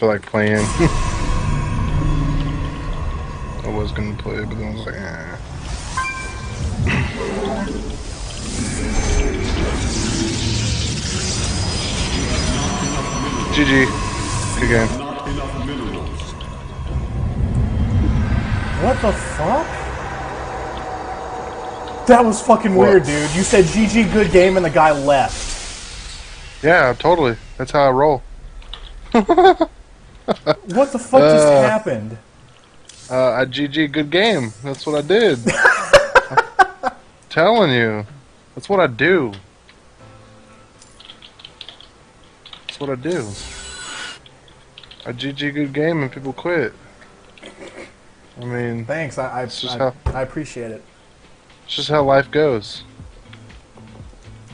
feel like playing. I was gonna play, but then I was like, eh. GG. Good game. Not enough minerals. What the fuck? That was fucking What? weird, dude. You said GG good game and the guy left. Yeah, totally. That's how I roll. What the fuck just Uh. happened? Uh, I GG good game. That's what I did. telling you. That's what I do. That's what I do. I GG good game and people quit. I mean, Thanks, I I, just I, how- I appreciate it. it's just how life goes.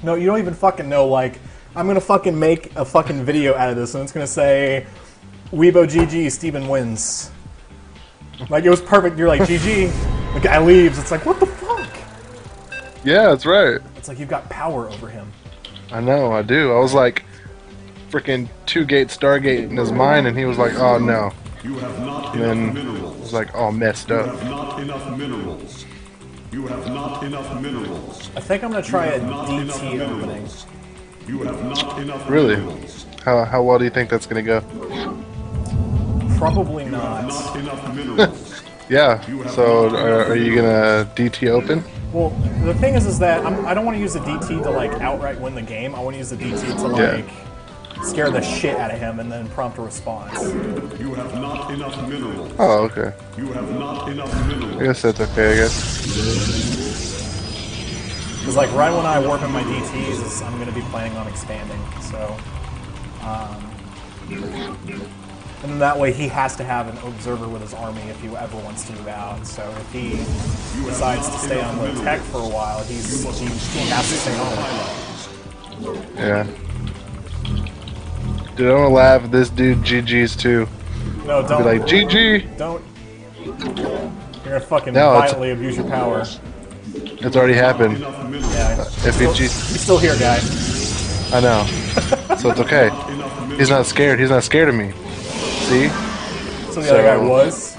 No, you don't even fucking know. Like, I'm gonna fucking make a fucking video out of this, and it's gonna say, "Weibo GG, Steven wins." Like it was perfect. You're like GG. The guy leaves. It's like what the fuck? Yeah, that's right. It's like you've got power over him. I know, I do. I was like, freaking two gate Stargate in his mind, and he was like, oh no. You have not And enough then it minerals. was like all messed up. You have not enough minerals. You have not enough minerals. I think I'm gonna try a not enough DT opening. minerals. You have not enough Really? minerals. How, how well do you think that's gonna go? Probably not. not enough minerals. Yeah. So are, are you gonna DT open? Well, the thing is, is that I'm, I don't want to use the DT to like outright win the game. I want to use the DT to Yeah. like scare the shit out of him and then prompt a response. You have not enough minerals. Oh, okay. You have not enough minerals. I guess that's okay. I guess. Because like right when I warp in my DTs, I'm going to be planning on expanding. So, um, and then that way he has to have an observer with his army if he ever wants to move out. So if he decides to stay on low tech for a while, he's he, he has to stay on. Yeah. Dude, I'm gonna laugh at this dude GG's too. No, Be don't like, GG! don't. You're gonna fucking No, violently abuse your power. It's already happened. Yeah, If he G- he's still here, guy. I know. So it's okay. He's not scared. He's not scared of me. See? So the other guy was.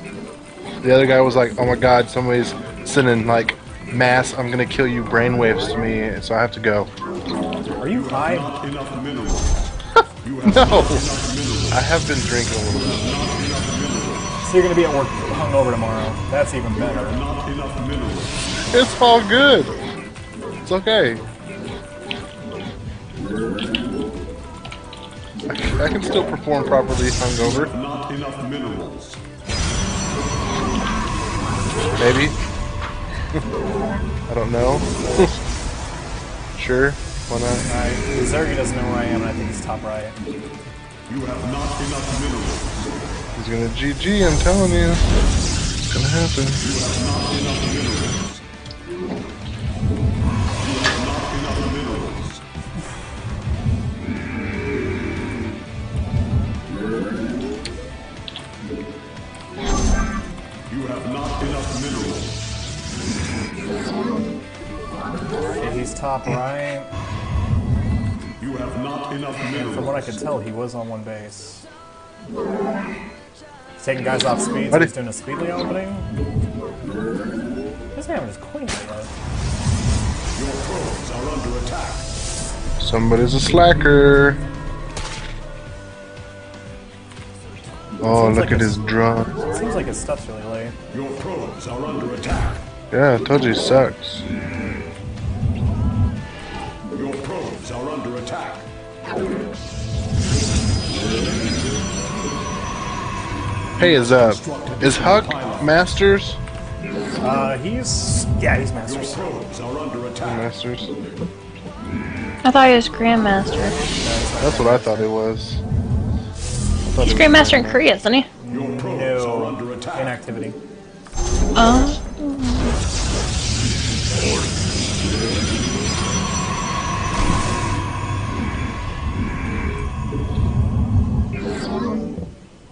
The other guy was like, oh my god, somebody's sending like mass, I'm gonna kill you brainwaves to me, so I have to go. Are you high? Not enough minerals. You have No! not enough minerals. I have been drinking a little bit. So you're gonna be at work hungover tomorrow. That's even better. Not enough minerals. It's all good. It's okay. I can, still perform properly hungover. Not enough minerals. Maybe. I don't know. sure. Why not? Alright, Zergy doesn't know where I am, and I think he's top right. You have not enough minerals. He's gonna GG, I'm telling you. It's gonna happen. Top right. You have not enough From what I minerals. could tell, he was on one base. He's taking guys off speed, so he's doing a speedling opening. He's having is queen yet. Your probes are under attack. Somebody's a slacker. Oh, look like at it's- his drum. It seems like his stuff's really late. Your probes are under attack. Yeah, I told you he sucks. Probes are under attack. Hey, is uh, is HuK Masters? Uh, he's yeah, he's masters. are under attack. Masters. I thought he was Grandmaster. That's what I thought it was. Thought He's it was- Grandmaster in Korea, isn't he? Your probes are No under attack. inactivity. Oh.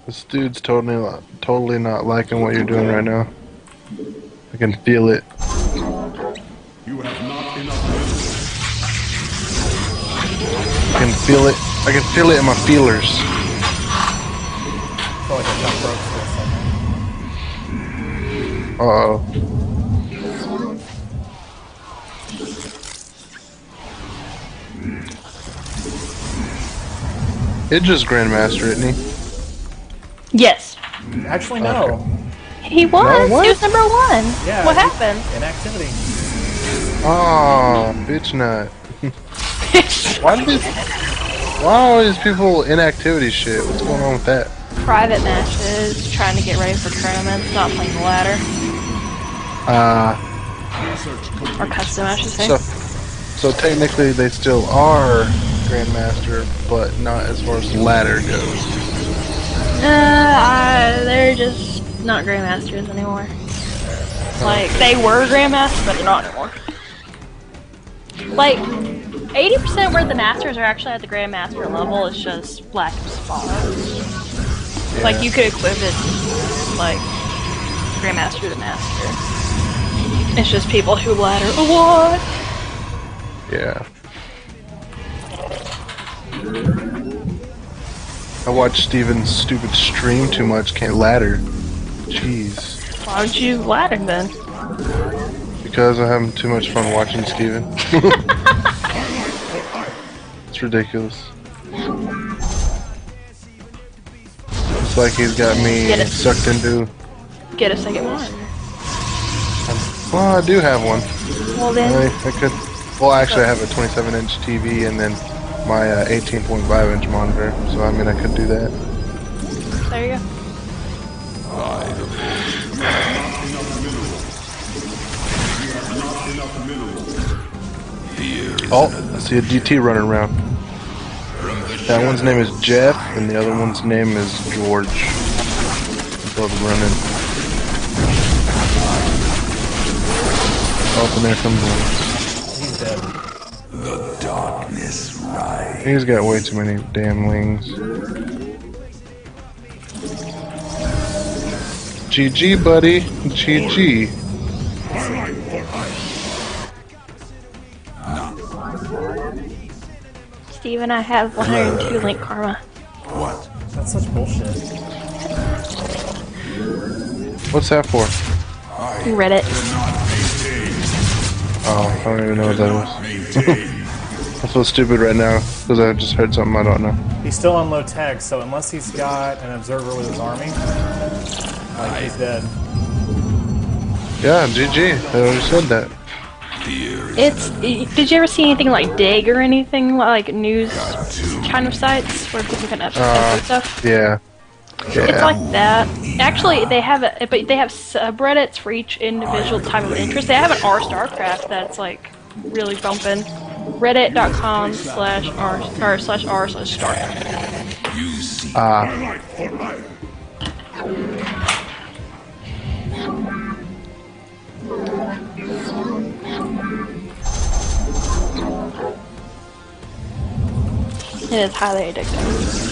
This dude's totally not, totally not liking what you're doing right now. I can feel it. You have not enough. I can feel it. I can feel it in my feelers. like I got broke for a second. Uh oh. IdrA's Grandmaster, isn't he? Yes. Actually, no. He was. what? He was number one. Yeah. What happened? Inactivity. Oh, bitch nut. Why do these? Why are all these people inactivity shit? What's going on with that? Private matches, trying to get ready for tournaments, not playing the ladder. Uh, Or custom, I should say. so, so technically they still are Grandmaster, but not as far as ladder goes. Uh, I, they're just not Grandmasters anymore. Like, they were Grandmasters, but they're not anymore. Like, 80% where the Masters are actually at the Grandmaster level is just lack of spots. Like, you could equip it, like, Grandmaster to Master. It's just people who ladder a lot. Yeah. I watch Steven's stupid stream too much, can't ladder. Jeez. Why would you ladder then? Because I'm having too much fun watching Steven. it's ridiculous. It's like he's got me sucked into. Get a second one. Well, I do have one. Well I, then, I could. Well, actually, I have a 27 inch TV and then my uh, 18.5 inch monitor. So I mean, I could do that. there you go. Oh, I see a DT running around. That one's name is Jeff, and the other one's name is George. Both running. Oh, and there comes one. He's dead. He's got way too many damn wings. GG, buddy. GG. Steven, I have 102 link karma. What? That's such bullshit. What's that for? you Reddit. Oh, I don't even know what that was. I feel stupid right now because I just heard something I don't know. He's still on low tech, so unless he's got an observer with his army, like he's dead. Yeah, GG. I already said that. It's. Did you ever see anything like Digg or anything like news kind of sites where people can upload Uh, stuff? Yeah. It's like that. Actually, they have a, but they have subreddits for each individual type of interest. They have an R Starcraft that's like really bumping. Reddit.com slash R or slash R slash Starcraft. Ah. It is highly addictive.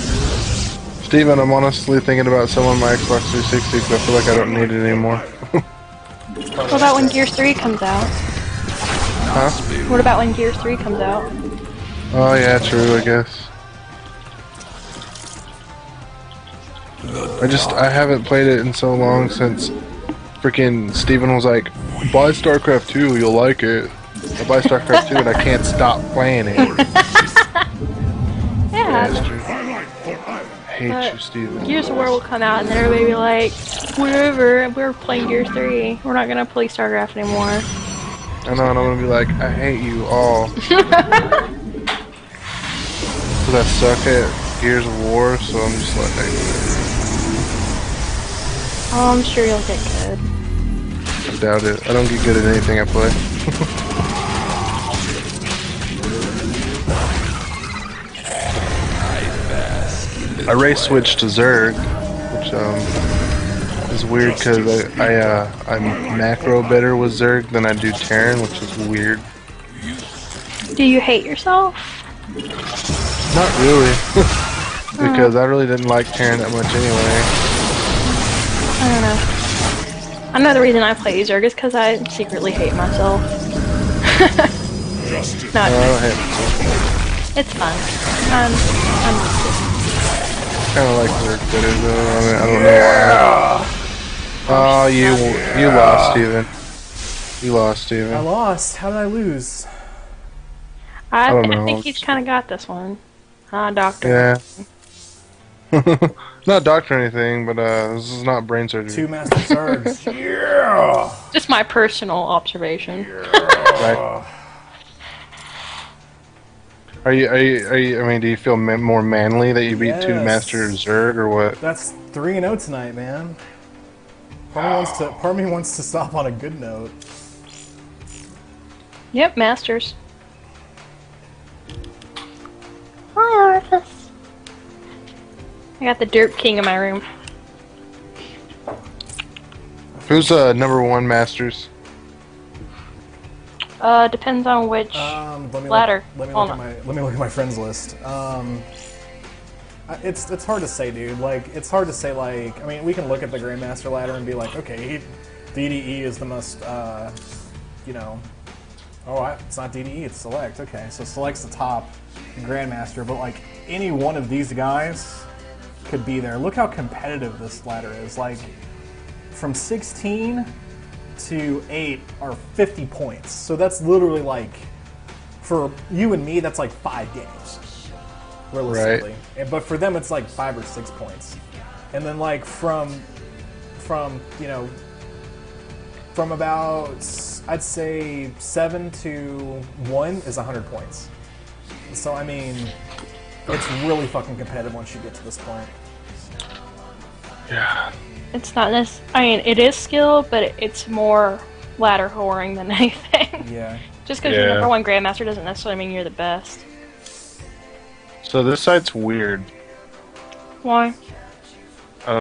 Steven, I'm honestly thinking about selling my Xbox 360 because I feel like I don't need it anymore. What about when Gears 3 comes out? Huh? What about when Gears 3 comes out? Oh yeah, true, I guess. I just, I haven't played it in so long since freaking Steven was like, buy StarCraft 2, you'll like it. I buy StarCraft 2 and I can't stop playing it. Yeah. That's true. I hate But- you, Steven. Gears of War will come out and then everybody will be like, whatever, we're playing Gears 3. We're not gonna play StarCraft anymore. I know, and I'm gonna be like, I hate you all. Because I suck at Gears of War, so I'm just like, Oh, I'm sure you'll get good. I doubt it. I don't get good at anything I play. I race switched to Zerg, which um is weird because I I uh, I'm macro better with Zerg than I do Terran, which is weird. Do you hate yourself? Not really, because I really didn't like Terran that much anyway. I don't know. I know the reason I play Zerg is because I secretly hate myself. no, No, I don't hate myself. it's fun. Um, I'm kind of like Zerg better though. I, mean, I don't know why. Oh, you you lost, Steven. You lost, Steven. I lost. How did I lose? I, I don't I think he's kind of got this one. Ah, doctor. Yeah. not doctor or anything, but uh, this is not brain surgery. Two master Zerg. yeah. Just my personal observation. Right. Are you, are you, are you, I mean, do you feel ma- more manly that you beat two Yes. Master Zerg or what? That's three and zero tonight, man. Part of wants to. Part of me wants to stop on a good note. Yep, masters. Hi, Arthas. I got the Derp King in my room. Who's uh, number one Masters? Uh, depends on which. Um, let me Ladder. Look, let me Hold look at my. Let me look at my friends list. Um, I- it's it's hard to say, dude. Like it's hard to say. Like I mean, we can look at the Grandmaster ladder and be like, okay, DDE is the most. Uh, you know. Oh, I, it's not DDE. It's Select. Okay, so Select's the top Grandmaster, but like any one of these guys could be there. Look how competitive this ladder is. Like from 16 to 8 are 50 points. So that's literally like, for you and me, that's like five games, realistically. And, but for them, it's like five or six points. And then like from, from you know, from about I'd say seven to one is 100 points. So I mean, it's really fucking competitive once you get to this point. Yeah. It's not this. I mean, it is skill, but it's more ladder whoring than anything. Yeah. Just because you're number one grandmaster doesn't necessarily mean you're the best. So this site's weird. Why?